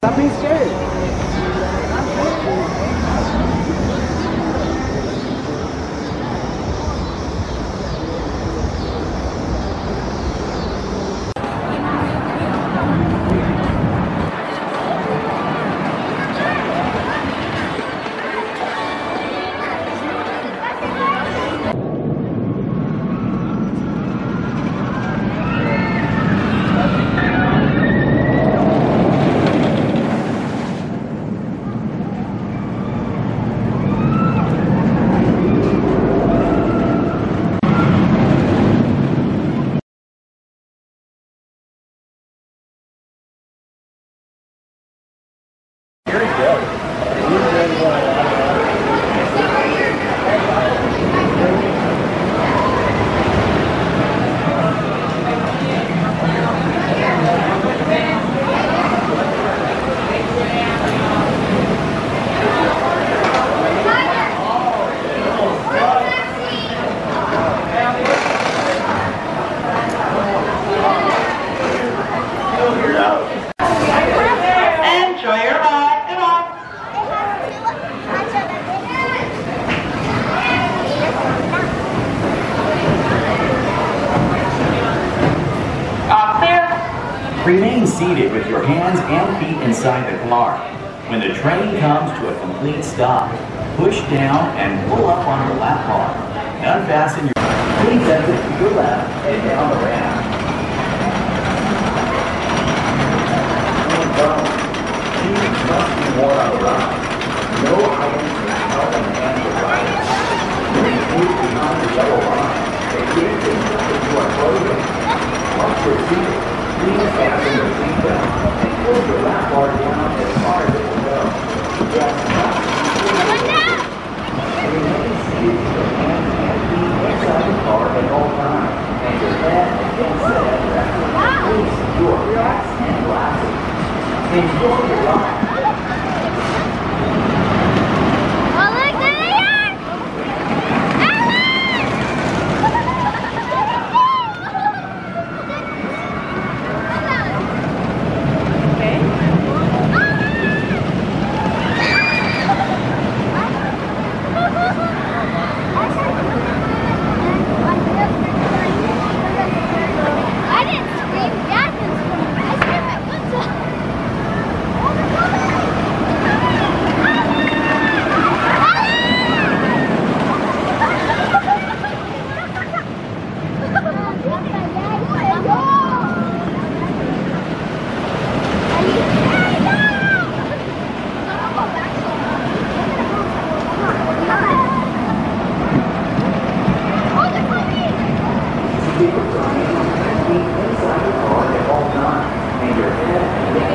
Stop being scared. Enjoy your ride. Come on. All clear? Remain seated with your hands and feet inside the car. When the train comes to a complete stop, push down and pull up on your lap bar. Unfasten your... Please exit to your left and down the ramp. Must be worn on the. No items may be held the hands of riders. Please move behind the yellow line. Wow. Keep your time and inside the car at all times and your head and